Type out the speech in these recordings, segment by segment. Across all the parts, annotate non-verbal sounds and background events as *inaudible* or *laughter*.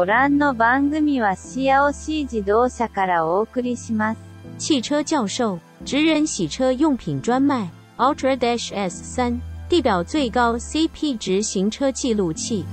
ご覧の番組はシアオシー自動車からお送りします。汽车教授，职人洗车用品专卖，Ultra Dash S 三，地表最高 CP 值行车记录器。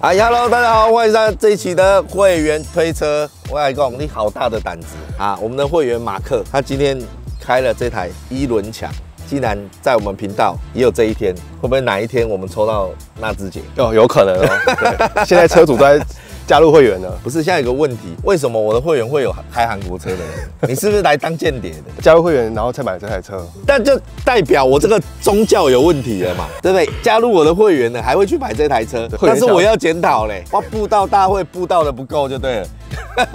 哎，Hello，大家好，欢迎上这一期的会员推车。我来讲，你好大的胆子啊！我们的会员马克，他今天开了这台一轮强， 竟然在我们频道也有这一天，会不会哪一天我们抽到纳智捷？哦，有可能哦。*laughs* 对，现在车主都在加入会员呢。不是，现在有个问题，为什么我的会员会有开韩国车的人？*laughs* 你是不是来当间谍的？加入会员，然后才买这台车。但就代表我这个宗教有问题了嘛？对不对？加入我的会员呢，还会去买这台车，但是我要检讨嘞，我布道大会布道的不够就对了。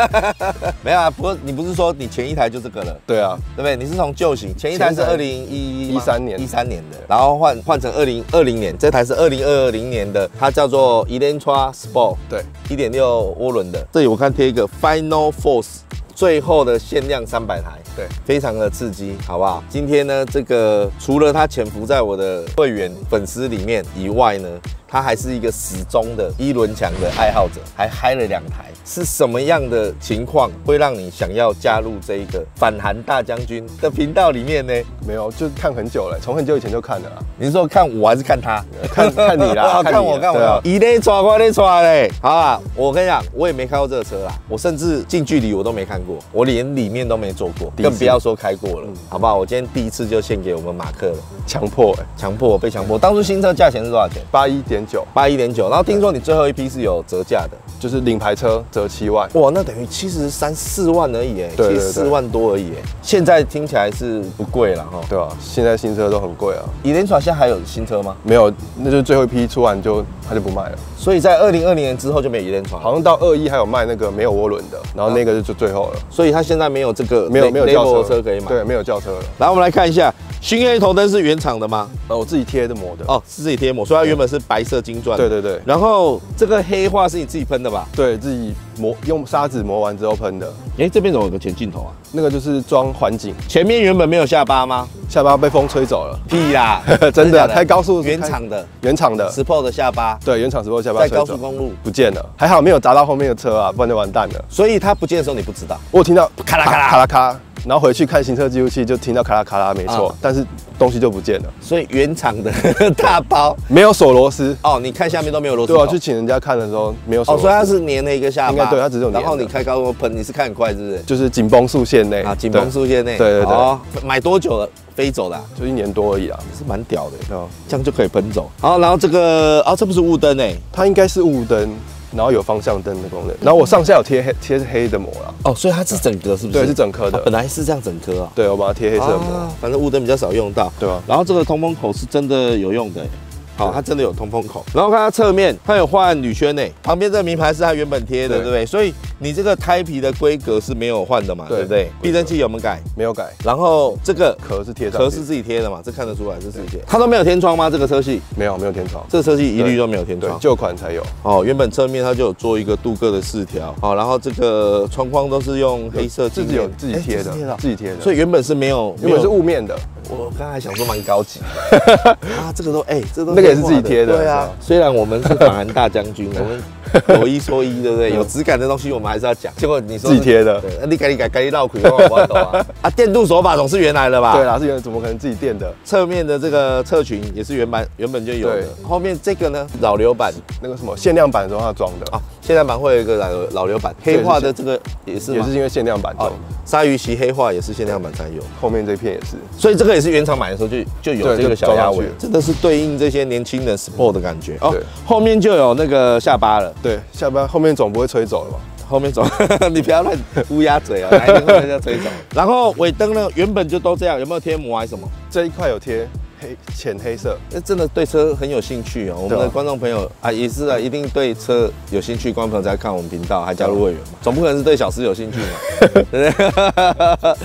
*laughs* 没有啊，不过你不是说你前一台就这个了？对啊，对不对？你是从旧型，前一台是二零一一三年一三年的，然后换换成二零二零年，这台是二零二零年的，它叫做 Elantra Sport，对，一点六涡轮的。这里我看贴一个 Final Force，最后的限量三百台，对，非常的刺激，好不好？今天呢，这个除了它潜伏在我的会员粉丝里面以外呢，他还是一个始终的一轮强的爱好者，还嗨了两台。是什么样的情况会让你想要加入这一个反韩大将军的频道里面呢？没有，就看很久了，从很久以前就看了。你是说看我还是看他？*laughs* 看 *laughs* 看你啦，看我看我。一勒抓快勒抓嘞！好啊，我跟你讲，我也没开过这个车啦，我甚至近距离我都没看过，我连里面都没坐过，更不要说开过了，好不好？我今天第一次就献给我们马克了，强迫哎，强迫被强迫。当初新车价钱是多少钱？八一点九，八一点九。然后听说你最后一批是有折价的，就是领牌车。折七万哇，那等于七十三四万而已哎，七十四万多而已哎。现在听起来是不贵了哈，对啊，现在新车都很贵啊。以联传现在还有新车吗？没有，那就最后一批出完就他就不卖了。所以在二零二零年之后就没有以联传，好像到二一还有卖那个没有涡轮的，然后那个就最后了。所以他现在没有这个没有没有轿车可以买，对，没有轿车了。来，我们来看一下。熏黑头灯是原厂的吗？呃，我自己贴的膜的。哦，是自己贴膜，所以它原本是白色金钻。对对对。然后这个黑化是你自己喷的吧？对自己磨，用砂纸磨完之后喷的。哎，这边怎么有个前镜头啊？那个就是装环景。前面原本没有下巴吗？下巴被风吹走了。屁啦，*laughs* 真的开高速原厂的，原厂的 Sport 的下巴。对，原厂 Sport 下巴在高速公路不见了，还好没有砸到后面的车啊，不然就完蛋了。所以它不见的时候你不知道？我听到咔啦咔啦咔啦咔。然后回去看行车记录器，就听到咔啦咔啦，没错，但是东西就不见了。所以原厂的大包没有锁螺丝哦，你看下面都没有螺丝。对啊，去请人家看的时候没有锁。哦，所以它是粘了一个下巴。应该对，它只有。然后你开高速喷，你是开很快是不是？就是紧绷速线内啊，紧绷速线内。对对对。哦，买多久了？飞走了？就一年多而已啊，是蛮屌的。哦，这样就可以喷走。好，然后这个啊，这不是雾灯哎，它应该是雾灯。然后有方向灯的功能，然后我上下有贴黑贴黑的膜了。哦，所以它是整颗是不是？对，是整颗的。本来是这样整颗啊。对，我把它贴黑色的膜，反正雾灯比较少用到，对吧？然后这个通风口是真的有用的。好，它真的有通风口，然后看它侧面，它有换铝圈呢，旁边这个名牌是它原本贴的，对不对？所以你这个胎皮的规格是没有换的嘛，对不对？避震器有没有改？没有改。然后这个壳是贴的，壳是自己贴的嘛，这看得出来是自己贴。它都没有天窗吗？这个车系没有，没有天窗，这个车系一律都没有天窗，旧款才有。哦，原本侧面它就有做一个镀铬的饰条，好，然后这个窗框都是用黑色，自己有自己贴的，自己贴的，所以原本是没有，原本是雾面的。我刚才想说蛮高级，*laughs* 啊，这个都哎，这都那个也是自己贴的，对啊。虽然我们是法兰大将军，*laughs* 我们有一说一，对不对？有质感的东西我们还是要讲。结果你说自己贴的，你改你改改你绕口，我不懂啊。啊，电镀手把总是原来的吧？对啦，是原，怎么可能自己垫的？侧面的这个侧裙也是原版原本就有的。后面这个呢，老流版那个什么限量版中它装的啊。限量版会有一个老老流版黑化的这个也是也是因为限量版哦，鲨鱼鳍黑化也是限量版才有，后面这片也是，所以这个也是原厂买的时候就就有这个小鸭尾，真的是对应这些年轻人 sport 的感觉哦。后面就有那个下巴了，对，下巴后面总不会吹走了吧？后面走，*laughs* 你不要乱乌鸦嘴啊，哪一天后面要吹走？然后尾灯呢，原本就都这样，有没有贴膜还是什么？这一块有贴。黑浅黑色，那真的对车很有兴趣哦。我们的观众朋友啊，也是啊，一定对车有兴趣。观众朋友在看我们频道，还加入会员嘛？总不可能是对小吃有兴趣嘛？对 *laughs* 不 *laughs* 对？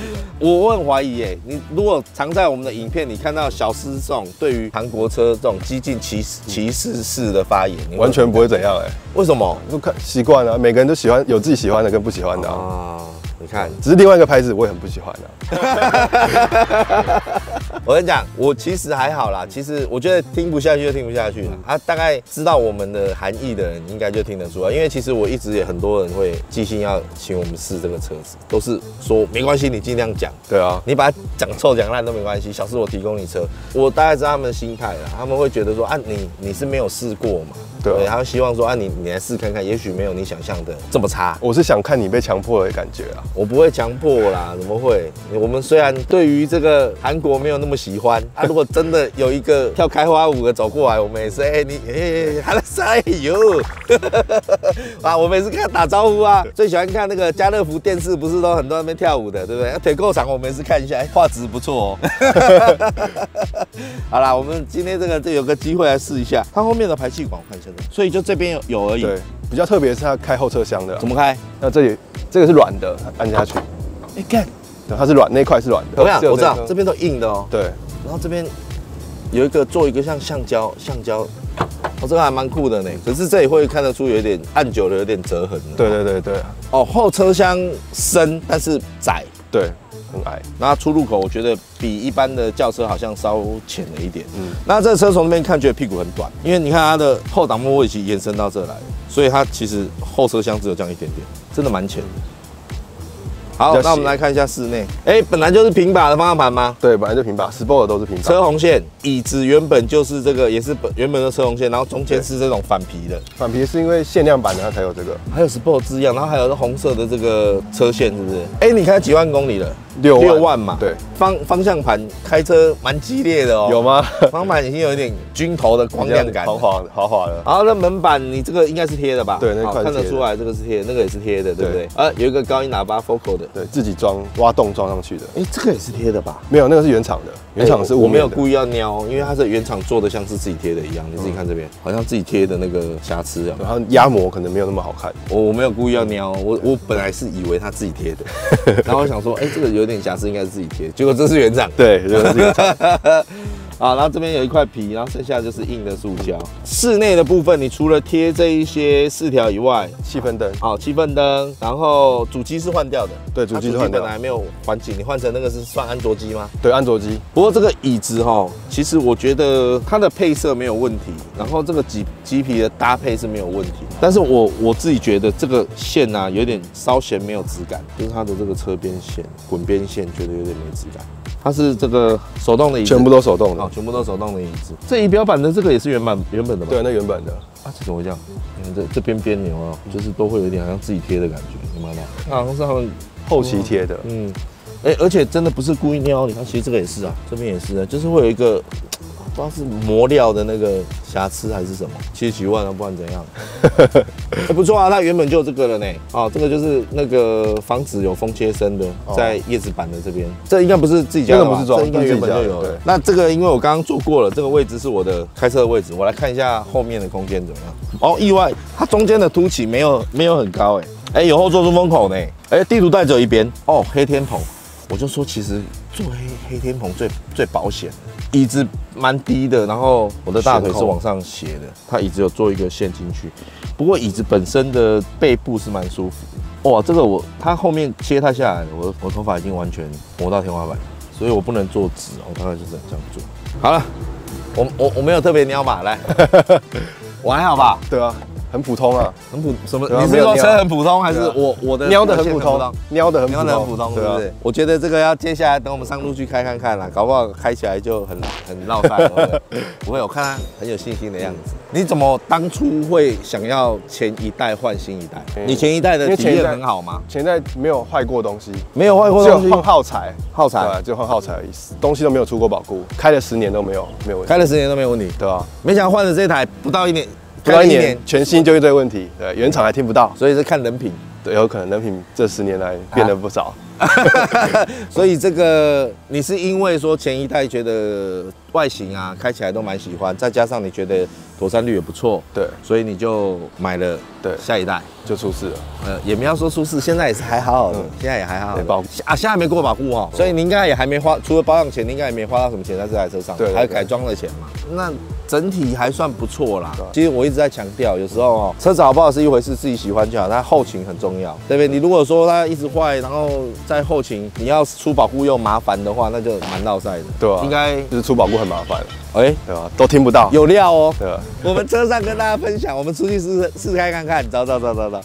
我很怀疑哎，你如果常在我们的影片里看到小司这种对于韩国车这种激进歧视歧视式的发言，完全不会怎样哎？为什么？都看习惯了，每个人都喜欢有自己喜欢的跟不喜欢的啊。你看，只是另外一个牌子，我也很不喜欢的。*laughs* 我跟你讲，我其实还好啦。其实我觉得听不下去就听不下去了。啊，大概知道我们的含义的人，应该就听得出来。因为其实我一直也很多人会寄信要请我们试这个车子，都是说没关系，你尽量讲。对啊，你把它讲臭讲烂都没关系。小事我提供你车，我大概知道他们的心态了。他们会觉得说啊，你你是没有试过嘛？对，他希望说啊，你你来试看看，也许没有你想象的这么差。我是想看你被强迫的感觉啊，我不会强迫啦，怎么会？我们虽然对于这个韩国没有那么喜欢 *laughs* 啊，如果真的有一个跳开花舞的走过来，我们也是哎你哎还在塞哟，*laughs* 啊，我每次跟他打招呼啊，最喜欢看那个家乐福电视，不是都很多那边跳舞的，对不对？腿够长，我每次看一下，*laughs* 画质不错哦。好啦，我们今天这个这有个机会来试一下，它后面的排气管看一下。所以就这边有有而已。对，比较特别是它开后车厢的。怎么开？那这里这个是软的，按下去。哎，看，对，它是软，那块是软的。怎么样我知道，这边都硬的哦。对。然后这边有一个做一个像橡胶，橡胶，哦，这个还蛮酷的呢。可是这里会看得出有点按久了有点折痕。对对对对。哦，后车厢深，但是窄。对。很矮，那出入口我觉得比一般的轿车好像稍浅了一点。嗯，那这车从那边看觉得屁股很短，因为你看它的后挡风位其延伸到这来，所以它其实后车厢只有这样一点点，真的蛮浅的。好，那我们来看一下室内。哎，本来就是平把的方向盘吗？对，本来就平把，Sport 都是平把。车红线，椅子原本就是这个，也是本原本的车红线，然后中间是这种反皮的。反皮是因为限量版的它才有这个，还有 Sport 字样，然后还有红色的这个车线，是不是？哎，你开几万公里了？六六万嘛，对，方方向盘开车蛮激烈的哦，有吗？*laughs* 方向盘已经有一点军头的光亮感，豪华豪华的。然后那门板你这个应该是贴的吧？对，那块看得出来这个是贴，那个也是贴的，对不对？啊，有一个高音喇叭 Focal 的，对自己装挖洞装上去的。哎，这个也是贴的吧？没有，那个是原厂的，原厂是我没有故意要瞄，因为它是原厂做的，像是自己贴的一样。你自己看这边，好像自己贴的那个瑕疵啊，然后压模可能没有那么好看。我我没有故意要瞄，我我本来是以为他自己贴的，*laughs* 然后我想说，哎，这个有点瑕疵，应该是自己贴。结果这是原厂，对，这是原厂。*laughs* 啊，然后这边有一块皮，然后剩下就是硬的塑胶。室内的部分，你除了贴这一些饰条以外，气氛灯，好，气氛灯，然后主机是换掉的，对，主机是换掉，本来没有环境，你换成那个是算安卓机吗？对，安卓机。不过这个椅子哈，其实我觉得它的配色没有问题，然后这个麂麂皮的搭配是没有问题，但是我我自己觉得这个线啊有点稍显没有质感，就是它的这个车边线、滚边线，觉得有点没质感。它是这个手动的椅子，全部都手动的，哦，全部都手动的椅子。这仪表板的这个也是原版原本的吗？对，那原本的。啊，这怎么这样？你看这这边边扭啊，就是都会有一点好像自己贴的感觉，有没有？那好像是他们后期贴的。嗯，哎，而且真的不是故意撩，你看，其实这个也是啊，这边也是啊，就是会有一个。不知道是磨料的那个瑕疵还是什么，七十几万啊，不管怎样，还 *laughs* 不错啊。它原本就这个了呢。哦，这个就是那个防止有风切声的，在叶子板的这边。这应该不是自己家的，不是装，这应该原本就有的。那这个因为我刚刚做过了，这个位置是我的开车的位置，我来看一下后面的空间怎么样。哦，意外，它中间的凸起没有没有很高哎，哎，有后座出风口呢。哎，地图带走一边。哦，黑天棚，我就说其实做黑黑天棚最最保险。椅子蛮低的，然后我的大腿是往上斜的，它椅子有做一个陷进去，不过椅子本身的背部是蛮舒服的。哇，这个我它后面切它下来，我我头发已经完全磨到天花板，所以我不能坐直，我大概就是这样做。好了，我我我没有特别撩嘛，来，*laughs* 我还好吧？对啊。很普通啊，很普什么？你是说车很普通，还是我 *laughs* 我的瞄的很普通？瞄的很瞄的很普通，对不对？我觉得这个要接下来等我们上路去开看看啦，搞不好开起来就很很闹翻。不会，我看他很有信心的样子。*laughs* 你怎么当初会想要前一代换新一代？你前一代的体验很好吗？前一代没有坏过东西，没有坏过东西，换耗材，耗材对就换耗材的意思，东西都没有出过保固，开了十年都没有没有问题，开了十年都没有问题，对吧？没想到换了这台不到一年。不到一年，全新就一堆问题，对，原厂还听不到，所以是看人品，对，有可能人品这十年来变了不少。*laughs* 所以这个你是因为说前一代觉得外形啊开起来都蛮喜欢，再加上你觉得妥善率也不错，对，所以你就买了，对，下一代。就出事了。呃，也没要说出事，现在也是还好好的，现在也还好，没保啊，现在没过保护哦，所以你应该也还没花，除了保养钱，你应该也没花到什么钱在这台车上，对，还有改装的钱嘛。那。整体还算不错啦。其实我一直在强调，有时候哦，车子好不好是一回事，自己喜欢就好，但后勤很重要，对不对？你如果说它一直坏，然后在后勤你要出保护又麻烦的话，那就蛮闹赛的。对啊，应该就是出保护很麻烦，哎，对吧？都听不到，有料哦。对啊，我们车上跟大家分享，我们出去试试开看看，走走走走走。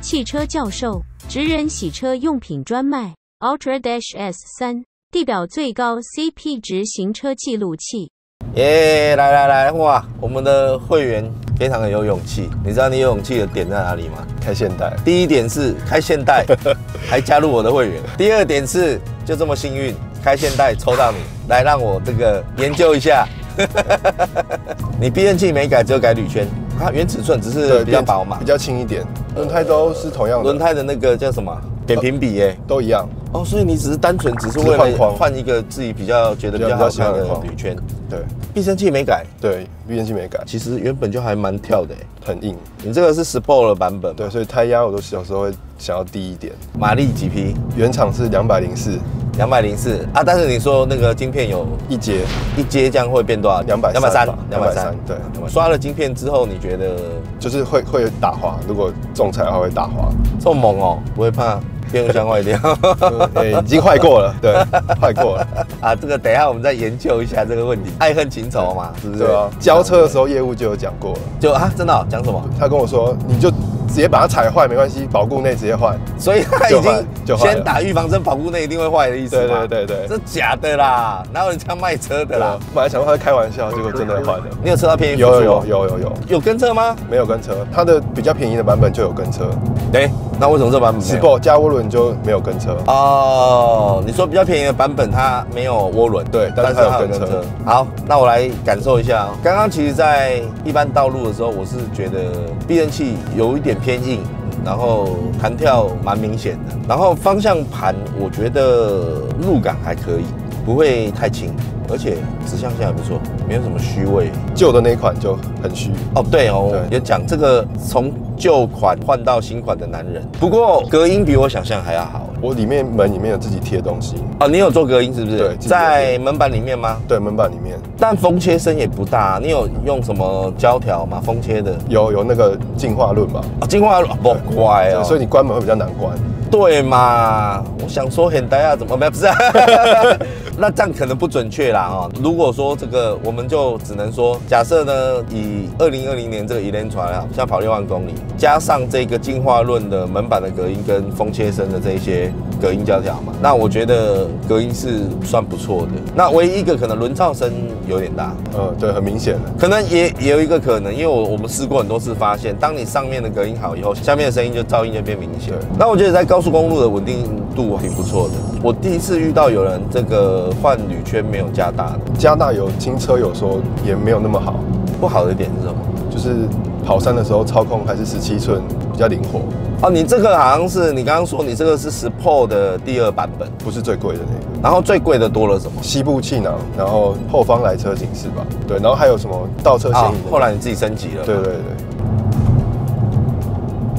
汽车教授，职人洗车用品专卖，Ultra Dash S 三，地表最高 CP 值行车记录器。耶，来来来，哇，我们的会员非常的有勇气。你知道你有勇气的点在哪里吗？开现代。第一点是开现代，*laughs* 还加入我的会员。第二点是就这么幸运，开现代抽到你，来让我这个研究一下。*laughs* 你避震器没改，只有改铝圈，它原尺寸只是比较薄嘛，比较轻一点。轮胎都是同样的，轮胎的那个叫什么？扁平比耶，都一样。哦，所以你只是单纯只是为了换一个自己比较觉得比较好看的铝圈。对，避震器没改。对，避震器没改。其实原本就还蛮跳的，很硬。你这个是 Sport 的版本。对，所以胎压我都小时候会想要低一点。马力几匹？原厂是两百零四。两百零四啊，但是你说那个晶片有一阶，一阶这样会变多少？两百两百三，两百三。对，刷了晶片之后，你觉得就是会会打滑？如果重踩的话会打滑。这么猛哦，不会怕？变速箱坏掉，*laughs* 对已经坏过了，对，坏过了 *laughs* 啊！这个等一下我们再研究一下这个问题，爱恨情仇嘛，是不是？对啊，交车的时候业务就有讲过了，就啊，真的讲什么？他跟我说，你就。直接把它踩坏没关系，保固内直接换，所以 *laughs* 他已经先打预防针，保固内一定会坏的意思对对对对，这假的啦，哪有人这样卖车的啦？本来想说他开玩笑，结果真的坏了。你有车到便宜？有有有有有有有跟车吗？没有跟车，它的比较便宜的版本就有跟车。哎，那为什么这版本 Sport？加涡轮就没有跟车哦。你说比较便宜的版本它没有涡轮，对，但是它有跟车。好，那我来感受一下。刚刚其实，在一般道路的时候，我是觉得避震器有一点偏硬。然后弹跳蛮明显的，然后方向盘我觉得路感还可以，不会太轻，而且指向性还不错，没有什么虚位。旧的那一款就很虚哦，对哦，也讲这个从旧款换到新款的男人，不过隔音比我想象还要好。我里面门里面有自己贴东西哦，你有做隔音是不是？对，在门板里面吗？对，门板里面。但风切声也不大，你有用什么胶条吗？风切的？有有那个进化论吧？啊，进化论不乖哦，所以你关门会比较难关。对嘛？我想说很呆啊，怎么没不是？*laughs* 那这样可能不准确啦哦。如果说这个，我们就只能说，假设呢，以二零二零年这个 e l a n 船啊，像跑六万公里，加上这个进化论的门板的隔音跟风切声的这一些隔音胶条嘛，那我觉得隔音是算不错的。那唯一一个可能轮噪声有点大，嗯，对，很明显的。可能也也有一个可能，因为我我们试过很多次，发现当你上面的隔音好以后，下面的声音就噪音就变明显。那我觉得在高速公路的稳定度挺不错的。我第一次遇到有人这个换铝圈没有加大的，加大有轻车有时候也没有那么好。不好的点是什么？就是跑山的时候操控还是十七寸比较灵活。哦，你这个好像是你刚刚说你这个是 Sport 的第二版本，不是最贵的那个。然后最贵的多了什么？膝部气囊，然后后方来车警示吧。对，然后还有什么倒车显影？后来你自己升级了。对对对。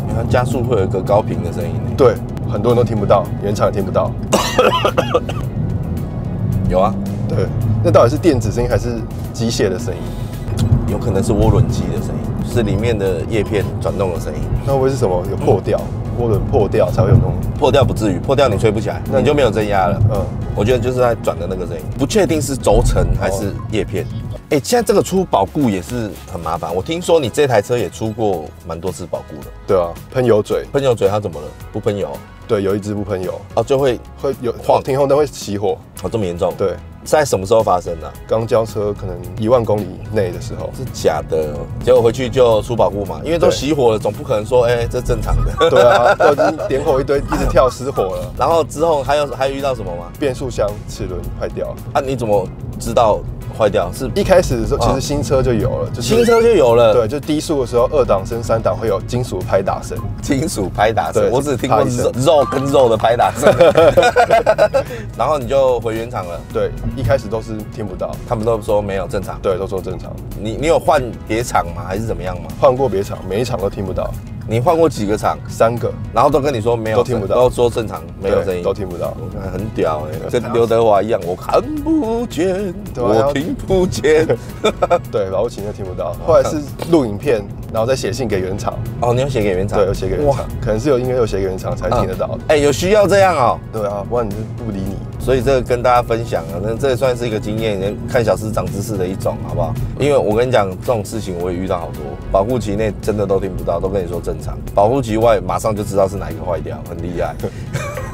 你看加速会有一个高频的声音。对。很多人都听不到，原厂也听不到。*laughs* 有啊，对，那到底是电子声音还是机械的声音？有可能是涡轮机的声音，是里面的叶片转动的声音。那会是什么？有破掉，涡轮破掉才会有那种破掉不至于，破掉你吹不起来，那你就没有增压了。嗯，我觉得就是在转的那个声音，不确定是轴承还是叶片。哎，现在这个出保固也是很麻烦。我听说你这台车也出过蛮多次保固的。对啊，喷油嘴，喷油嘴它怎么了？不喷油？对，有一支不喷油哦，就会会有晃，停红灯会熄火。哦，这么严重？对。在什么时候发生的？刚交车可能一万公里内的时候，是假的。结果回去就出保护嘛，因为都熄火了，总不可能说，哎，这正常的。对啊，都已经点火一堆，一直跳失火了。*laughs* 然后之后还有还有遇到什么吗？变速箱齿轮坏掉。啊，你怎么知道？坏掉是一开始的时候，其实新车就有了，就新车就有了。对，就低速的时候，二档升三档会有金属拍打声，金属拍打声。我只听过肉肉跟肉的拍打声。*laughs* 然后你就回原厂了。对，一开始都是听不到，他们都说没有正常。对，都说正常。你你有换别厂吗？还是怎么样吗？换过别厂，每一场都听不到。你换过几个厂？三个然后都跟你说没有，都听不到都说正常，没有声音，都听不到。我看很屌哎、跟刘德华一样，我看不见，啊我听不见。*laughs* 对，保护琴就听不到。后来是录影片，然后再写信给原厂，哦，你要写给原厂？对，有写给原厂，可能是有音乐有写给原厂才听得到的。哎、有需要这样哦。对啊，不然你就不理你。所以这个跟大家分享啊，那这也算是一个经验，看小师长知识的一种，好不好？因为我跟你讲，这种事情我也遇到好多，保护期内真的都听不到，都跟你说正常，保护期外马上就知道是哪一个坏掉，很厉害。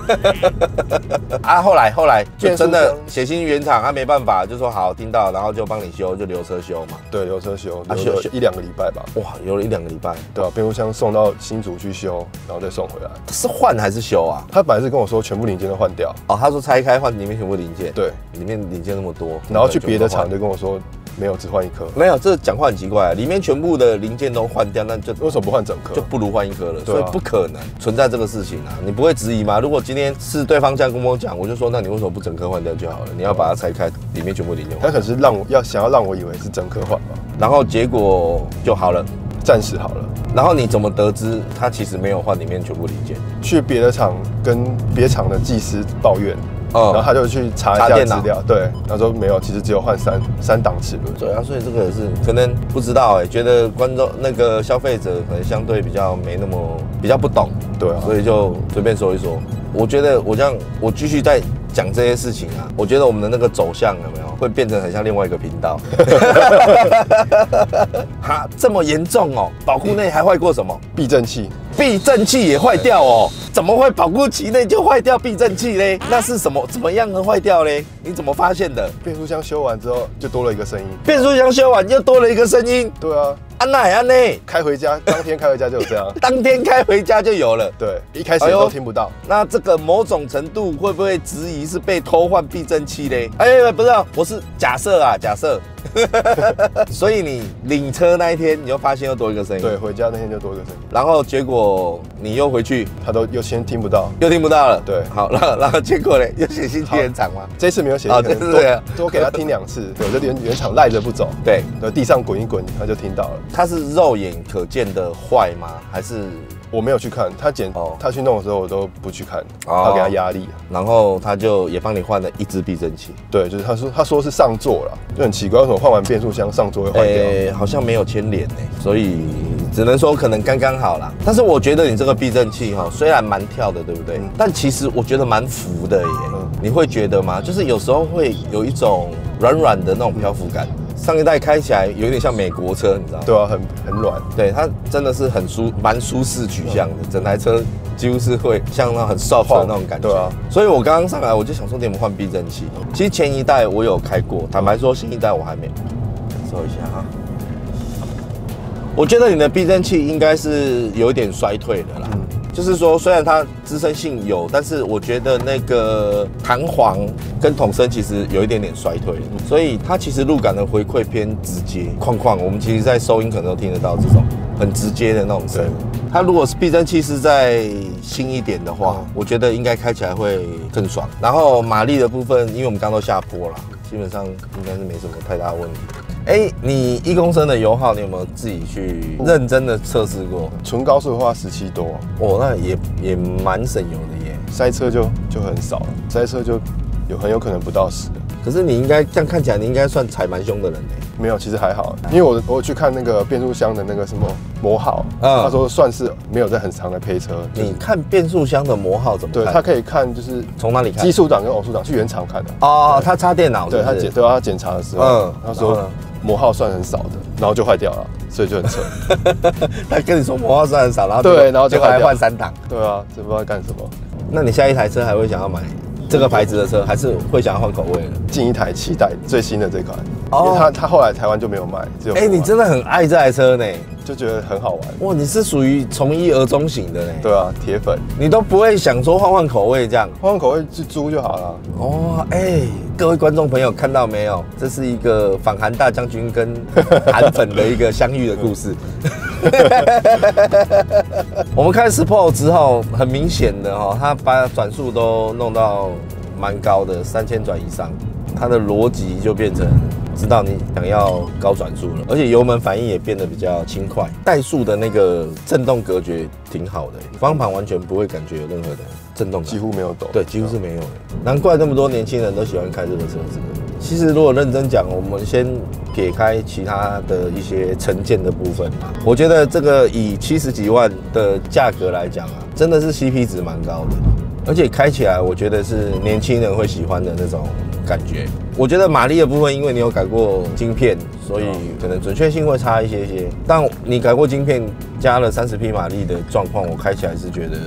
*laughs* 啊，后来后来就真的写信原厂，他、没办法，就说好听到，然后就帮你修，就留车修嘛。对，留车修，啊修修留了一两个礼拜吧。哇，留了一两个礼拜，对啊，变速箱送到新竹去修，然后再送回来。是换还是修啊？他本来是跟我说全部零件都换掉，哦，他说拆开换里面全部零件，，对，里面零件那么多，然后去别的厂就就跟我说没有，只换一颗。没有，这讲话很奇怪、啊，里面全部的零件都换掉，那就为什么不换整颗？就不如换一颗了，所以不可能存在这个事情啊！你不会质疑吗？如果今天是对方这样跟我讲，我就说，那你为什么不整颗换掉就好了？你要把它拆开，里面全部零件换，他可是让我要想要让我以为是整颗换吧，然后结果就好了。暂时好了。然后你怎么得知他其实没有换里面全部零件？去别的厂跟别厂的技师抱怨，嗯然后他就去查一下查电脑资料，对，他说没有，其实只有换三三档齿轮。对啊，所以这个也是可能不知道哎、觉得观众那个消费者可能相对比较没那么比较不懂，对啊，所以就随便说一说。我觉得我这样，我继续在讲这些事情啊，我觉得我们的那个走向有没有会变成很像另外一个频道？*laughs* 哈，这么严重哦！保护内还坏过什么？避震器，避震器也坏掉哦？怎么会保护期内就坏掉避震器嘞？那是什么？怎么样能坏掉嘞？你怎么发现的？变速箱修完之后就多了一个声音。变速箱修完又多了一个声音，对啊，安奈安呢？开回家当天开回家就有这样。*laughs* 当天开回家就有了。对，一开始都听不到。那这个某种程度会不会质疑是被偷换避震器嘞？哎，不是啊，我是假设啊，假设。*laughs* 所以你领车那一天，你就发现又多一个声音。对，。回家那天就多一个声音，然后结果你又回去，他都又先听不到。又听不到了。对好，然后然后结果嘞，又写信去原厂吗？这次没有写，哦可能这次这样多多给他听两次，对，我就原原厂赖着不走，对，对，地上滚一滚，他就听到了。它是肉眼可见的坏吗？还是我没有去看，他检哦他去弄的时候，我都不去看，哦他给他压力。然后他就也帮你换了一支避震器？对，就是他说他说是上座了，就很奇怪，为什么换完变速箱上座会坏掉？诶，好像没有牵连呢，所以只能说可能刚刚好啦。但是我觉得你这个避震器哈，虽然蛮跳的，对不对？但其实我觉得蛮浮的耶。嗯你会觉得吗？就是有时候会有一种软软的那种漂浮感。上一代开起来有点像美国车，你知道吗？对啊，很很软。对，它真的是很舒蛮舒适取向的，整台车几乎是会像那很 soft 的那种感觉。对啊，所以我刚刚上来我就想说，你们换避震器。其实前一代我有开过，坦白说新一代我还没感受一下哈。我觉得你的避震器应该是有一点衰退的啦。嗯就是说，虽然它支撑性有，但是我觉得那个弹簧跟筒身其实有一点点衰退，所以它其实路感的回馈偏直接。框框，我们其实在收音可能都听得到这种很直接的那种声音。它如果是避震器是在新一点的话，我觉得应该开起来会更爽。然后马力的部分，因为我们刚刚都下坡了，基本上应该是没什么太大问题。哎，你一公升的油耗，你有没有自己去认真的测试过？纯高速的话十七多，哦，那也也蛮省油的耶。塞车就就很少了，塞车就有很有可能不到十。可是你应该这样看起来，你应该算踩蛮凶的人呢。没有，其实还好，因为我我有去看那个变速箱的那个什么磨耗，嗯他说算是没有在很长的配车，就是你看变速箱的磨耗怎么看？对他可以看就是从哪里看基？数档跟偶数档去原厂看的。哦，他插电脑是对他检对他检查的时候，嗯他说磨耗算很少的，然后就坏掉了，所以就很扯。*laughs* 他跟你说磨耗算很少，然后对然后就就还换三档。对啊，这不知道干什么，那你下一台车还会想要买这个牌子的车，还是会想要换口味的？进一台七代最新的这款，哦因为它它后来台湾就没有卖，只有哎、你真的很爱这台车呢。就觉得很好玩。哇，你是属于从一而终型的呢。对啊，铁粉，你都不会想说换换口味这样。换换口味去租就好了。哦，哎、各位观众朋友看到没有？这是一个访韩大将军跟 *laughs* 韩粉的一个相遇的故事。*laughs* 我们开 Sport 之后，很明显的哈、他把转速都弄到蛮高的，三千转以上。它的逻辑就变成知道你想要高转速了，而且油门反应也变得比较轻快，怠速的那个震动隔绝挺好的，方向盘完全不会感觉有任何的震动感，几乎没有抖。对，几乎是没有的。难怪那么多年轻人都喜欢开这个车子。其实如果认真讲，我们先撇开其他的一些成见的部分，我觉得这个以七十几万的价格来讲啊，真的是 CP 值蛮高的，而且开起来我觉得是年轻人会喜欢的那种感觉。我觉得马力的部分，因为你有改过晶片，所以可能准确性会差一些些。但你改过晶片，加了三十匹马力的状况，我开起来是觉得。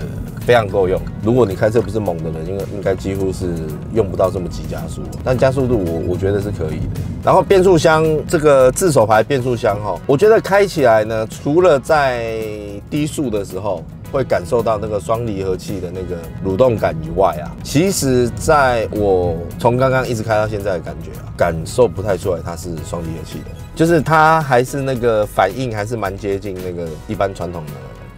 非常够用。如果你开车不是猛的人，应该应该几乎是用不到这么急加速。但加速度我我觉得是可以的。然后变速箱这个自手排变速箱哈，我觉得开起来呢，除了在低速的时候会感受到那个双离合器的那个蠕动感以外啊，其实在我从刚刚一直开到现在的感觉啊，感受不太出来它是双离合器的，就是它还是那个反应还是蛮接近那个一般传统的。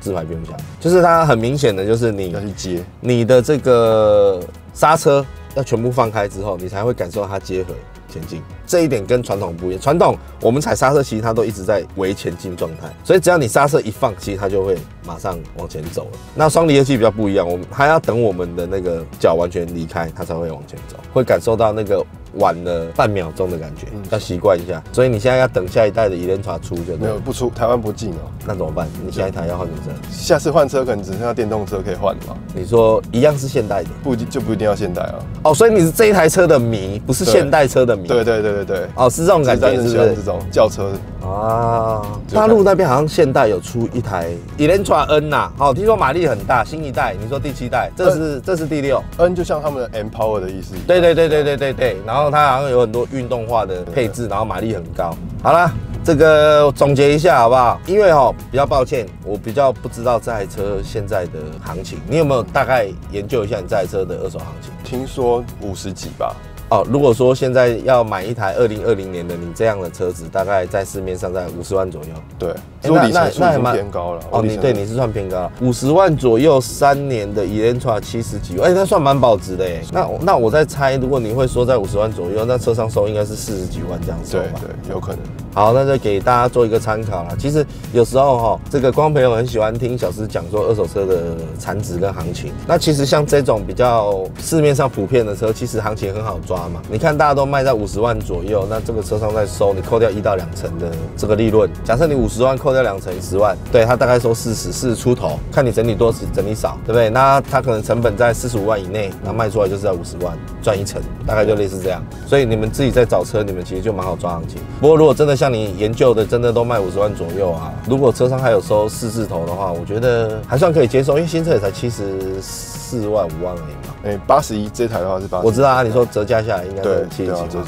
自排变速箱就是它很明显的，就是你要去接你的这个刹车要全部放开之后，你才会感受到它结合前进。这一点跟传统不一样。传统我们踩刹车，其实它都一直在为前进状态，所以只要你刹车一放，其实它就会马上往前走了。那双离合器比较不一样，我们还要等我们的那个脚完全离开，它才会往前走，会感受到那个。晚了半秒钟的感觉，要习惯一下。所以你现在要等下一代的 e l 塔出就没有不出，台湾不进哦。那怎么办？你下一台要换什么车？下次换车可能只剩下电动车可以换嘛？你说一样是现代的，不就不一定要现代啊？哦，所以你是这一台车的迷，不是现代车的迷。对对对对对。哦，是这种感觉，是不是？这种轿车啊。大陆那边好像现代有出一台 Elantra N 呐，哦，听说马力很大，新一代。你说第七代，这是这是第六 N，就像他们的 M Power 的意思。对对对对对对对。然后它好像有很多。运动化的配置，然后马力很高。好了，这个总结一下好不好？因为哈，比较抱歉，我比较不知道这台车现在的行情。你有没有大概研究一下你这台车的二手行情？听说五十几吧。哦，如果说现在要买一台二零二零年的你这样的车子，大概在市面上在五十万左右。对，那那那还蛮偏高了。哦，你对你是算偏高了，五十万左右三年的 Elantra 七十几万，哎，那算蛮保值的哎。那那我在猜，如果你会说在五十万左右，那车商收应该是四十几万这样子吧？对对，有可能。好，那就给大家做一个参考了。其实有时候哈，这个光朋友很喜欢听小师讲说二手车的产值跟行情。那其实像这种比较市面上普遍的车，其实行情很好抓嘛。你看大家都卖在五十万左右，那这个车商在收，你扣掉一到两成的这个利润。假设你五十万扣掉两成十万，对他大概收四十四出头，看你整理多整理少，对不对？那他可能成本在四十五万以内，那卖出来就是在五十万，赚一成，大概就类似这样。所以你们自己在找车，你们其实就蛮好抓行情。不过如果真的像像你研究的，真的都卖五十万左右啊！如果车商还有收四字头的话，我觉得还算可以接受，因为新车也才七十四万五万而已嘛。哎，八十一这台的话是八，我知道啊。你说折价下来应该是七十几，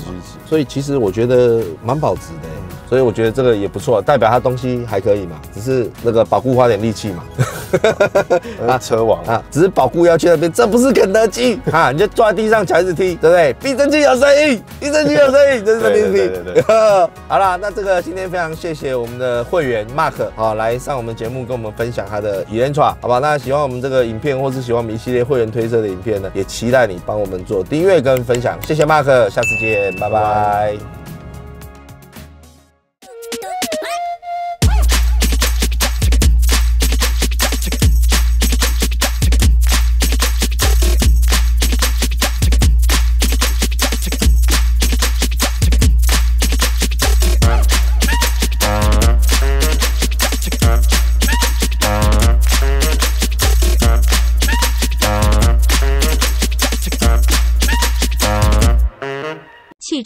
所以其实我觉得蛮保值的。所以我觉得这个也不错，代表它东西还可以嘛，只是那个保护花点力气嘛。啊，*laughs* 车王啊，只是保固要去那边，这不是肯德基 *laughs* 啊！你就坐在地上脚一直踢，对不对？避震器有声音，避震器有声音，*laughs* 这是肯定对对对。好了，那这个今天非常谢谢我们的会员 Mark 好来上我们节目跟我们分享他的 Elantra，好吧？那喜欢我们这个影片或是喜欢我们一系列会员推测的影片呢，也期待你帮我们做订阅跟分享。谢谢 Mark，下次见，拜拜。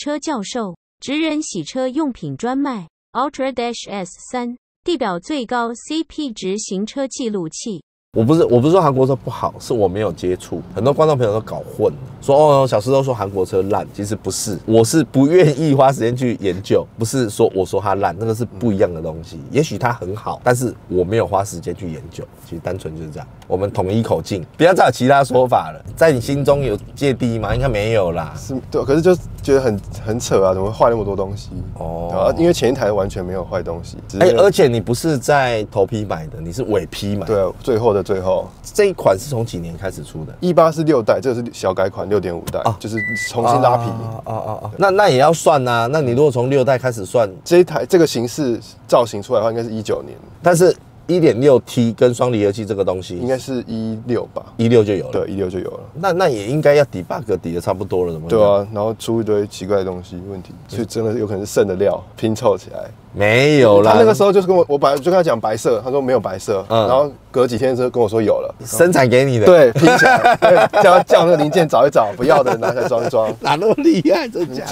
车教授，职人洗车用品专卖，Ultra Dash S 三，地表最高 CP 值行车记录器。我不是我不是说韩国车不好，是我没有接触。很多观众朋友都搞混了，说哦，小石都说韩国车烂，其实不是，我是不愿意花时间去研究，不是说我说它烂，那个是不一样的东西。也许它很好，但是我没有花时间去研究，其实单纯就是这样。我们统一口径，不要再有其他说法了。在你心中有芥蒂吗？应该没有啦。是对，可是就觉得很很扯啊，怎么会坏那么多东西？哦，因为前一台完全没有坏东西。哎，而且你不是在头批买的，你是尾批买。对啊，最后的最后，这一款是从几年开始出的？一八是六代，这个是小改款。六点五代，就是重新拉皮。哦哦哦，那那也要算呐。那你如果从六代开始算，这一台这个形式造型出来的话，应该是一九年。但是。一点六 T 跟双离合器这个东西，应该是一六吧，一六就有了。对，一六就有了。那那也应该要 debug 抵的差不多了，怎么？对啊，然后出一堆奇怪的东西问题，所以真的有可能是剩的料拼凑起来。没有啦，他那个时候就是跟我，我本来就跟他讲白色，他说没有白色，嗯然后隔几天之后跟我说有了，生产给你的，对，拼起来，叫叫那个零件找一找，不要的拿来装一装，*laughs* 哪那么厉害，真假？